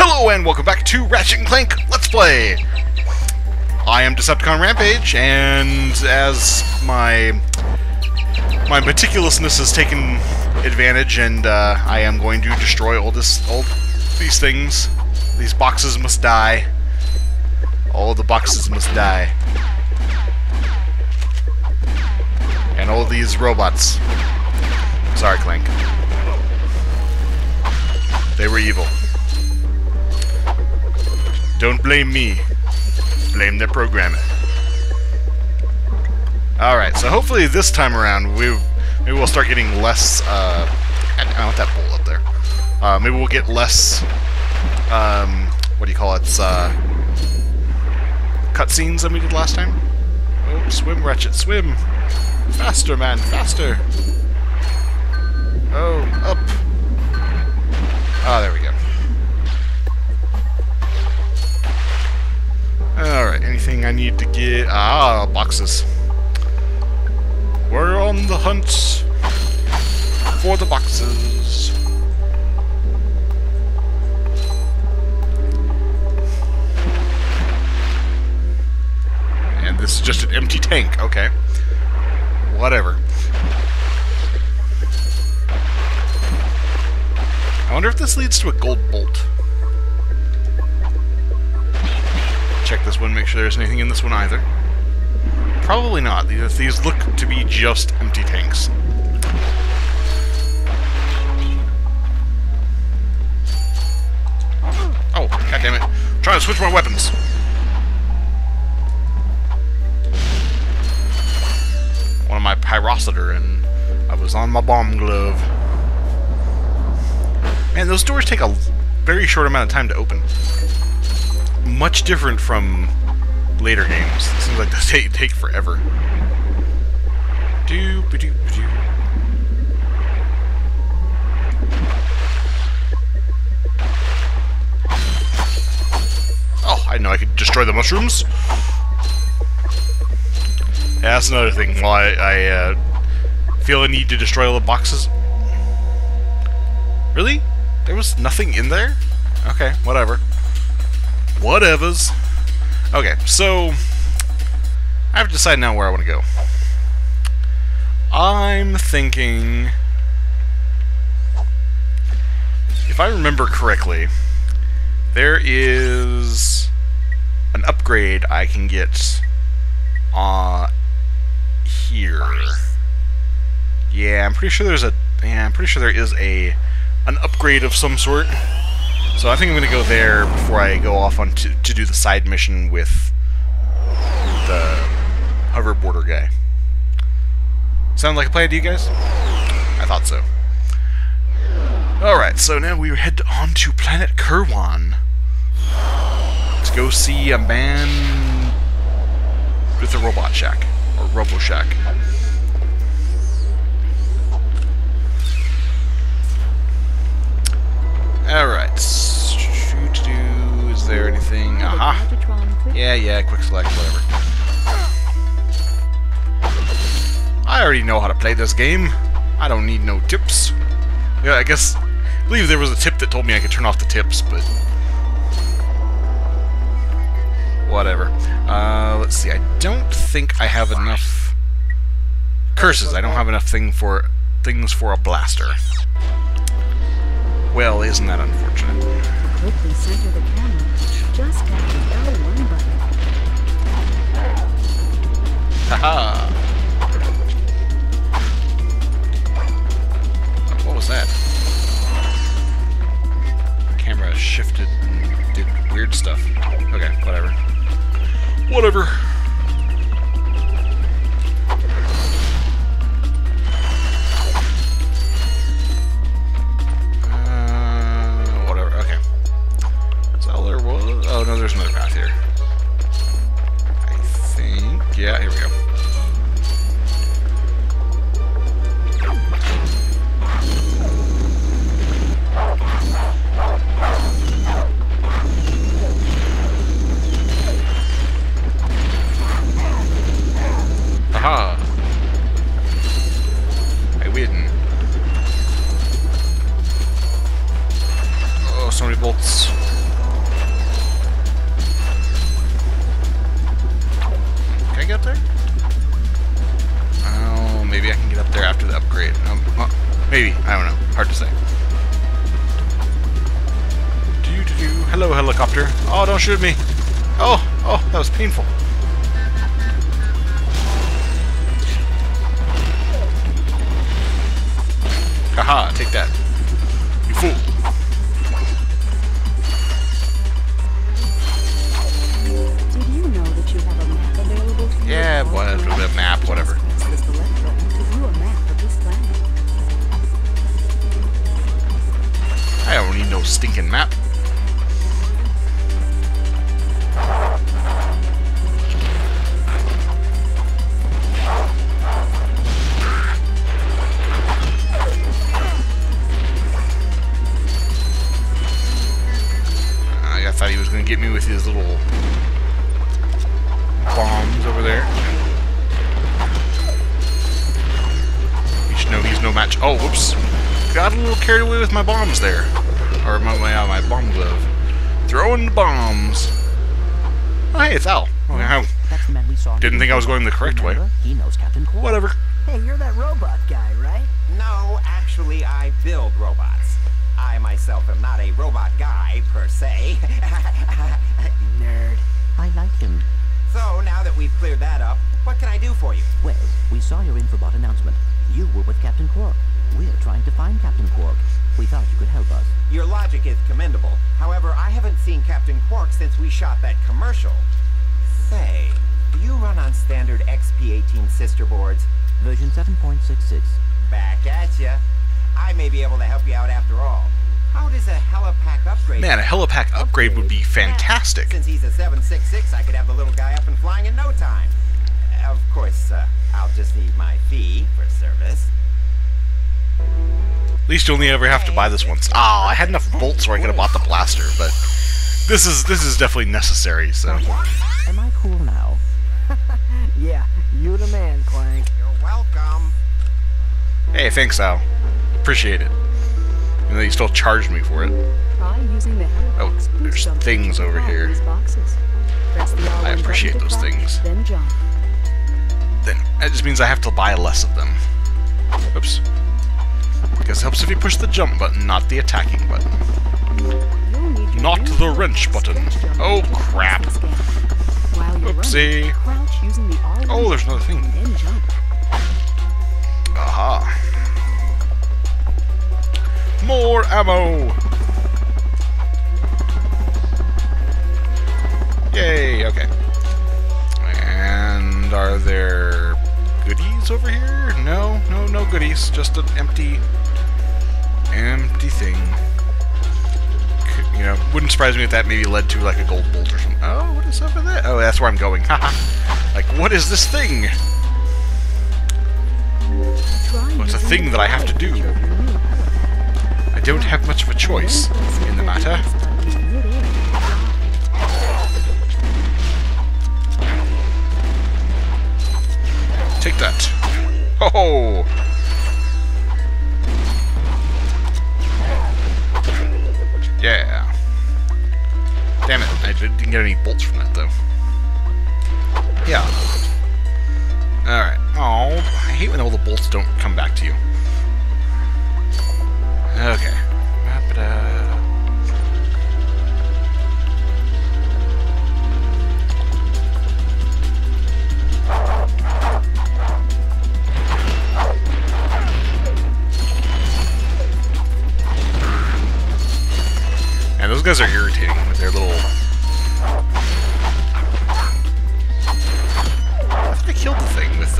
Hello and welcome back to Ratchet Clank Let's Play! I am Decepticon Rampage, and as my my meticulousness has taken advantage, and uh, I am going to destroy all this, all these things. These boxes must die. All the boxes must die. And all these robots. Sorry, Clank. They were evil. Don't blame me. Blame the programmer. Alright, so hopefully this time around we maybe we'll start getting less uh I, want that bowl up there. Uh, maybe we'll get less um what do you call it? Uh cutscenes than we did last time. Oh, swim, Ratchet, swim! Faster, man, faster! Oh, up! Ah, there we go. Alright, anything I need to get... Ah, boxes. We're on the hunt for the boxes. And this is just an empty tank, okay. Whatever. I wonder if this leads to a gold bolt. Check this one, make sure there's anything in this one either. Probably not. These, these look to be just empty tanks. Oh, god damn it. Trying to switch my weapons. One of my pyrocitor and I was on my bomb glove. Man, those doors take a very short amount of time to open. Much different from later games. It seems like they take, take forever. -ba -ba. Oh, I know I could destroy the mushrooms. Yeah, that's another thing. While I, I uh, feel a need to destroy all the boxes. Really? There was nothing in there? Okay, whatever. Whatevers. Okay, so I have to decide now where I want to go. I'm thinking, if I remember correctly, there is an upgrade I can get uh, here. Yeah, I'm pretty sure there's a. Yeah, I'm pretty sure there is a an upgrade of some sort. So I think I'm going to go there before I go off on to, to do the side mission with the hoverboarder guy. Sound like a plan to you guys? I thought so. Alright, so now we head on to planet Kerwan. Let's go see a man with a robot shack. Or robo shack. Alright. Is there anything? Aha. Yeah, yeah, quick select, whatever. I already know how to play this game. I don't need no tips. Yeah, I guess... I believe there was a tip that told me I could turn off the tips, but... Whatever. Uh, let's see. I don't think I have enough... Curses. I don't have enough thing for things for a blaster. Well, isn't that unfortunate? Quickly center the camera. Just tap the L1 button. Haha! What was that? Camera shifted and did weird stuff. Okay, whatever. Whatever. Hard to say. Do do do. Hello, helicopter. Oh, don't shoot me. Oh, oh, that was painful. Haha, take that. You fool. Did you know that you have a map available to you? Yeah, at all what- a map, whatever. No stinking map. I thought he was going to get me with his little bombs over there. You should know he's no match. Oh, whoops. Got a little carried away with my bombs there. Didn't think I was going the correct way. He knows Captain Quark. Whatever. Hey, you're that robot guy, right? No, actually, I build robots. I myself am not a robot guy, per se. Nerd. I like him. so, now that we've cleared that up, what can I do for you? Well, we saw your Infobot announcement. You were with Captain Quark. We're trying to find Captain Quark. We thought you could help us. Your logic is commendable. However, I haven't seen Captain Quark since we shot that commercial. Say, do you run on standard XP18 sister boards? Version 7.66. Back at ya. I may be able to help you out after all. How does a helipack upgrade? Man, a helipack upgrade would be fantastic. Since he's a 766, I could have the little guy up and flying in no time. Of course, uh, I'll just need my fee for service. At least you only ever have to buy this once. Oh, I had enough bolts where I could have bought the blaster, but this is this is definitely necessary. So Am I cool now? Yeah, you the man, Clank. You're welcome. hey, thanks, Al. Appreciate it. And then you still charged me for it. Try using the Oh, there's jump things over here. These boxes. Press the R1 I appreciate those crouch, things. Then jump. Then that just means I have to buy less of them. Oops. Because it helps if you push the jump button, not the attacking button. You'll need your Not the wrench button. Oh, to complete crap. Oopsie. running, crouch using the R1 Oh, there's another thing. Aha. More ammo! Yay, okay. And are there goodies over here? No, no, no goodies. Just an empty, empty thing. Know, wouldn't surprise me if that maybe led to like a gold bolt or something. Oh, what is over there? Oh, that's where I'm going. Haha. like, what is this thing? Well, it's a thing that I have to do. I don't have much of a choice in the matter. Take that. Ho ho! Get any bolts from that though.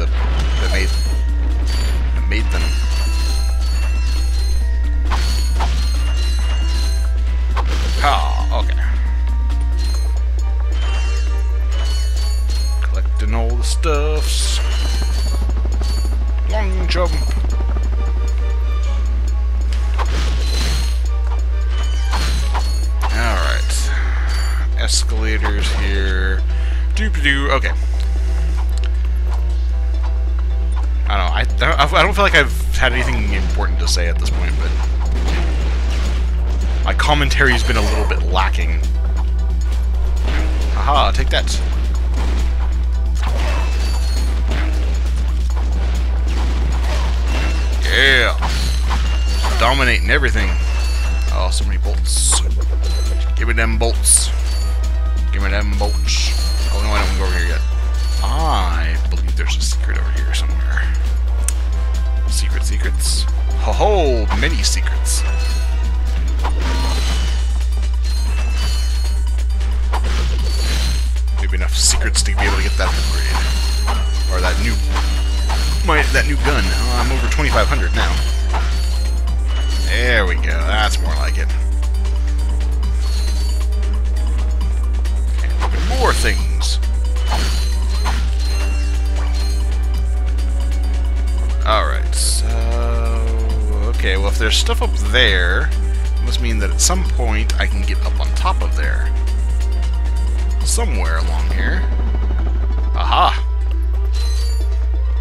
The that made that made them. Ah, okay. Collecting all the stuffs. Long jump. Alright. Escalators here. Doop doo. Okay. I don't feel like I've had anything important to say at this point, but my commentary's been a little bit lacking. Aha! take that. Yeah! Dominating everything. Oh, so many bolts. Give me them bolts. Give me them bolts. Oh no, I don't go over here yet. I believe there's a secret over here somewhere. Secret secrets. Ho ho! Many secrets. Maybe enough secrets to be able to get that upgrade. Or that new my that new gun. Oh, I'm over 2,500 now. There we go. That's more like it. More things. Okay, well if there's stuff up there, it must mean that at some point I can get up on top of there. Somewhere along here. Aha!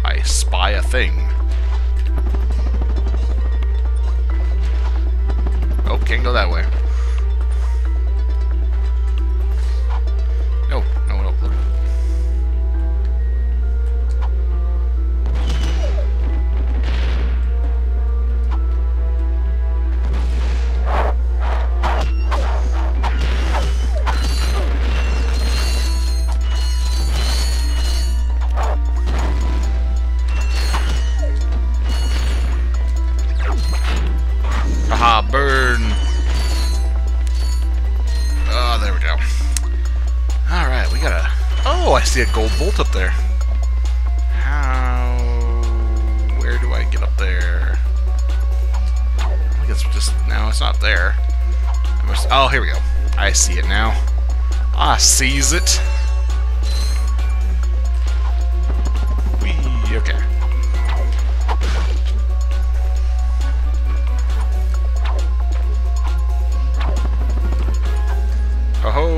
I spy a thing. Oh, can't go that way. See a gold bolt up there. How... Where do I get up there? I it's just... No, it's not there. Must... Oh, here we go. I see it now. Ah, I sees it. We... Okay. Oh,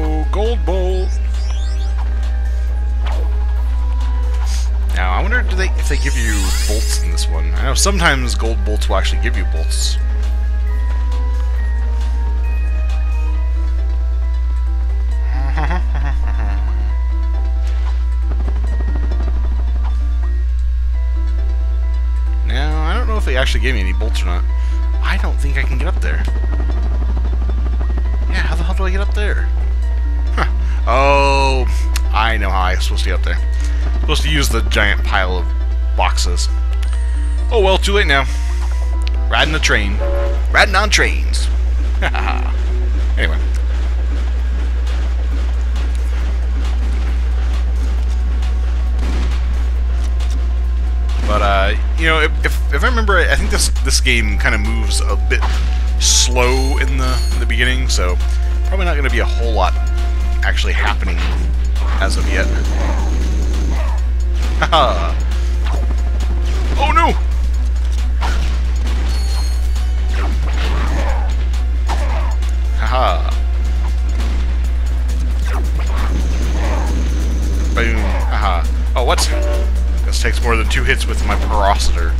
they give you bolts in this one. I know sometimes gold bolts will actually give you bolts. Now, I don't know if they actually gave me any bolts or not. I don't think I can get up there. Yeah, how the hell do I get up there? Huh. Oh, I know how I'm supposed to get up there. I'm supposed to use the giant pile of boxes. Oh well, too late now. Riding the train. Riding on trains. anyway. But uh, you know, if, if, if I remember, I think this this game kind of moves a bit slow in the in the beginning, so probably not going to be a whole lot actually happening as of yet. Haha. Oh no! Haha. Boom. Haha. Oh, what? This takes more than two hits with my Pyrocitor.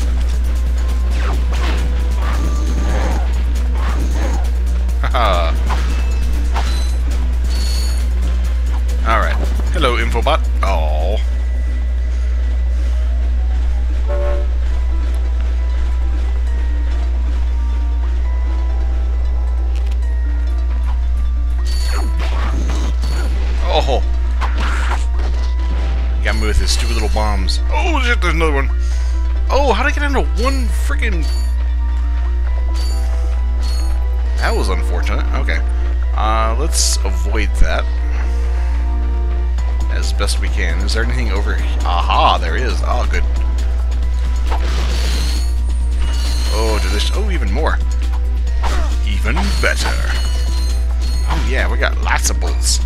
Oh. Oh, even more. Even better. Oh, yeah, we got lots of bolts.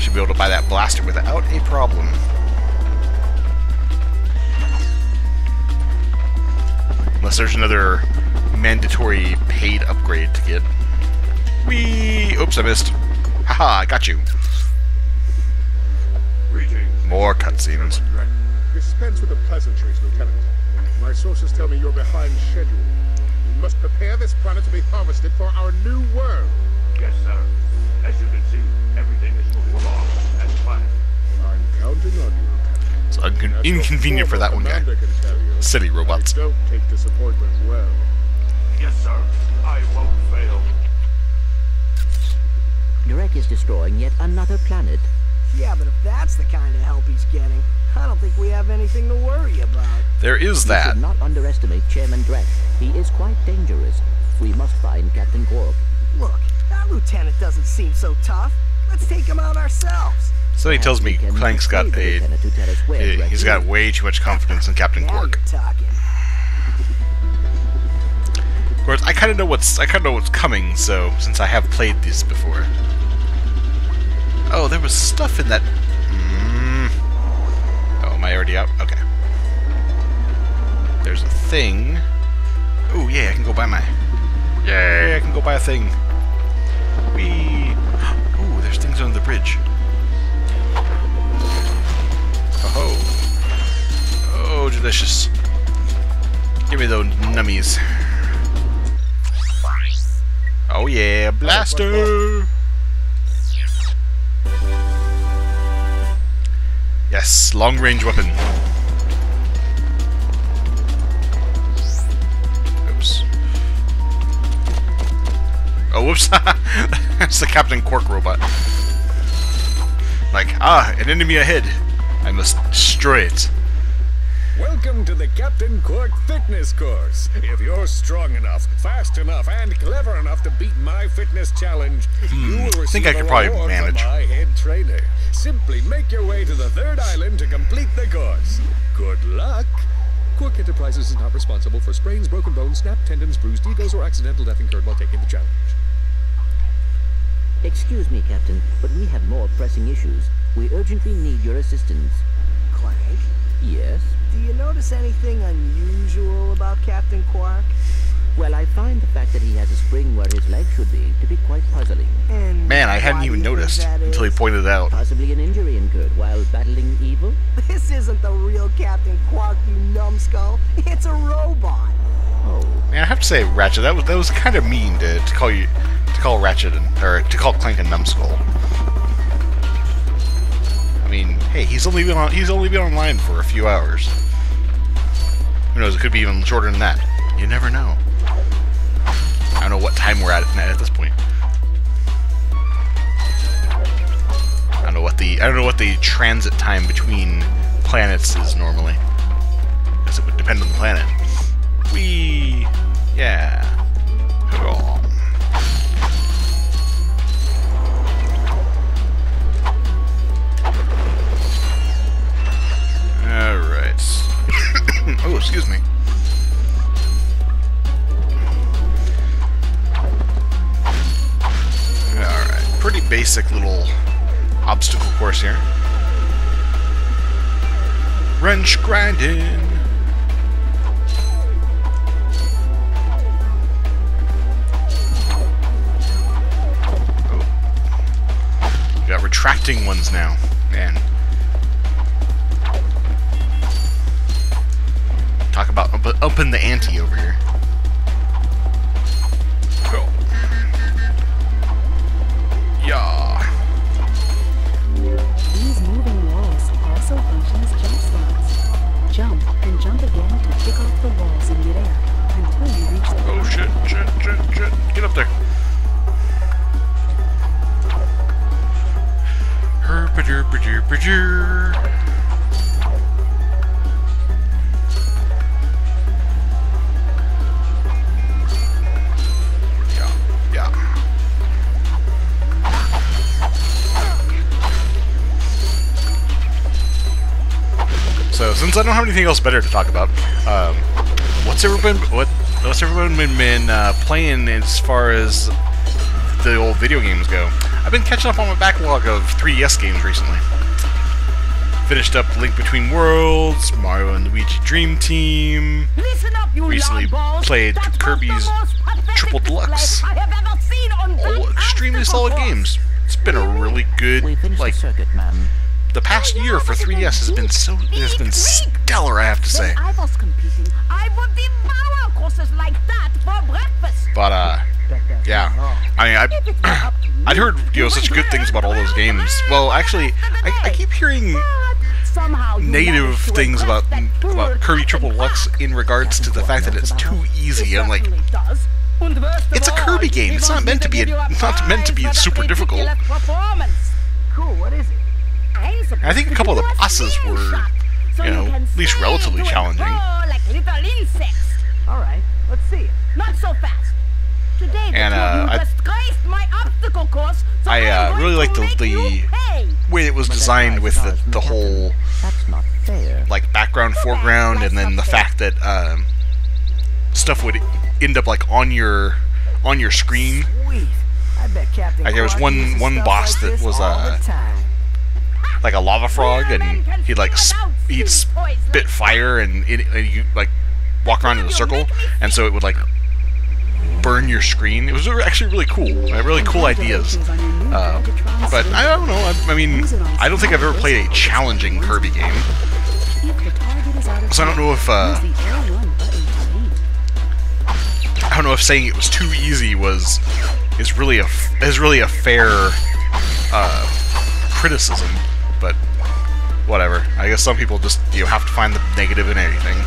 Should be able to buy that blaster without a problem. Unless there's another mandatory paid upgrade to get. Whee! Oops, I missed. Haha, I got you. More cutscenes. Dispense with the pleasantries, Lieutenant. My sources tell me you're behind schedule. You must prepare this planet to be harvested for our new world. Yes, sir. As you can see, everything is moving along as planned. I'm counting on you, Lieutenant. It's un- As inconvenient for that one guy. commander can tell you, Silly robots. I don't take disappointment well. Yes, sir. I won't fail. Drek is destroying yet another planet. Yeah, but if that's the kind of help he's getting, I don't think we have anything to worry about. There is You that. should not underestimate Chairman Drek. He is quite dangerous. We must find Captain Quark. Look, that lieutenant doesn't seem so tough. Let's take him out ourselves. Somebody tells me Clank's got persuade a. lieutenant to tell us where he- Drek He's got way too much confidence in Captain Now Quark. Of course, I kind of know what's I kind of know what's coming. So since I have played this before. Oh, there was stuff in that. Out? Okay. There's a thing. Oh yeah, I can go buy my. Yay! I can go buy a thing. Wee. Oh, there's things under the bridge. Oh. Ho. Oh, delicious. Give me those nummies. Oh yeah, blaster! Yes, long range weapon. Oops. Oh, whoops. That's the Captain Quark robot. Like, ah, an enemy ahead. I must destroy it. Welcome to the Captain Quark Fitness Course. If you're strong enough, fast enough, and clever enough to beat my fitness challenge, you will receive Hmm, think I a could probably reward manage. from my head trainer. Simply make your way to the third island to complete the course. Good luck. Quark Enterprises is not responsible for sprains, broken bones, snapped tendons, bruised egos, or accidental death incurred while taking the challenge. Excuse me, Captain, but we have more pressing issues. We urgently need your assistance. Clank, Yes? Do you notice anything unusual about Captain Quark? Well, I find the fact that he has a spring where his leg should be to be quite puzzling. And Man, I hadn't even do you think noticed until he pointed it out. Possibly an injury incurred while battling evil? This isn't the real Captain Quark, you numbskull. It's a robot. Oh, Man, I have to say, Ratchet, that was that was kind of mean to, to call you to call Ratchet and, or to call Clank a numbskull. Hey, he's only been on he's only been online for a few hours. Who knows? It could be even shorter than that. You never know. I don't know what time we're at at this point. I don't know what the I don't know what the transit time between planets is normally. Because it would depend on the planet. We, yeah. Course here. Wrench grinding. We got retracting ones now. Man. Talk about up, upping the ante over here. Since I don't have anything else better to talk about, um, what's everyone what what's everyone been, been uh, playing as far as the old video games go? I've been catching up on my backlog of 3DS games recently. Finished up Link Between Worlds, Mario and Luigi Dream Team. Listen up, you Recently played Kirby's the most pathetic Triple Deluxe. I have ever seen on All extremely solid games. It's been a really good like circuit. The past year for 3DS has been so has been stellar. I have to say. I was competing, I would devour courses like that for breakfast. But uh, yeah. I mean, I I'd heard you know such good things about all those games. Well, actually, I, I keep hearing somehow negative things about impress that fool about Kirby Triple Captain Deluxe in regards to the fact that it's too easy. I'm like, Certainly does. And worst of It's a Kirby game. It's not meant to be a- give you it's not meant to be super difficult. ridiculous Performance. Cool, what is it? I'm I think a couple of the bosses were, you know, at least relatively challenging. fro like little insects. Alright, let's see. Not so fast. Today, And, uh, I- disgraced my obstacle course, so I, uh, really to like the- the way it was designed with the the whole That's not fair. like background, foreground, and then the fact that um, stuff would end up like on your on your screen. I bet Captain Like, there was one- one boss that was, all uh, the time. Like a lava frog, and he'd like sp- he'd spit fire, and, it, and you like walk around in a circle, and so it would like burn your screen. It was actually really cool. Really cool ideas. Uh, but I don't know. I, I mean, I don't think I've ever played a challenging Kirby game. So I don't know if uh, use the L1 button to aim. I don't know if saying it was too easy was is really a is really a fair uh, criticism, but whatever. I guess some people just you know, have to find the negative in anything.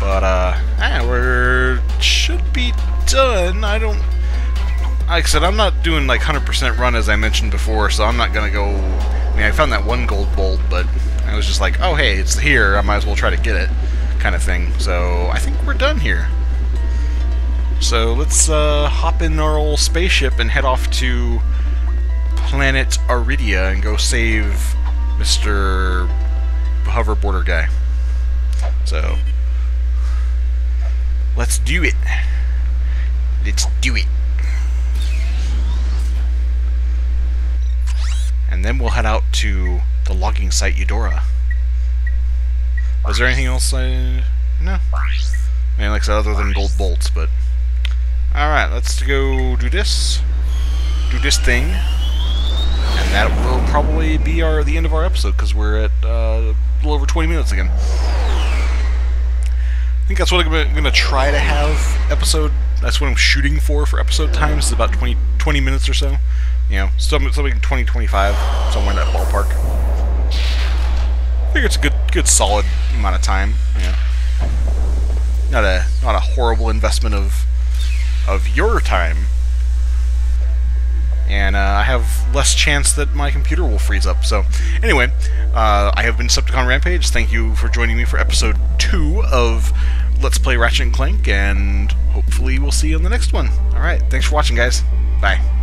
But uh, yeah, we're should be done. I don't. Like I said, I'm not doing like 100% run as I mentioned before, so I'm not gonna go. I mean, I found that one gold bolt, but I was just like, oh hey, it's here. I might as well try to get it, kind of thing. So I think we're done here. So let's uh, hop in our old spaceship and head off to planet Aridia and go save Mr. Hoverboarder guy. So let's do it. Let's do it. And then we'll head out to the logging site Eudora. Was there anything else I... No. I mean, like I said, other than gold bolts, but... Alright, let's go do this. Do this thing. And that will probably be our the end of our episode, because we're at uh, a little over 20 minutes again. I think that's what I'm going to try to have episode... That's what I'm shooting for for episode times, is about 20, 20 minutes or so. You know, something, something 20, 25, somewhere in that ballpark. I think it's a good, good, solid amount of time. Yeah, not a, not a horrible investment of, of your time. And uh, I have less chance that my computer will freeze up. So, anyway, uh, I have been Decepticon Rampage. Thank you for joining me for episode two of Let's Play Ratchet and Clank, and hopefully we'll see you on the next one. All right, thanks for watching, guys. Bye.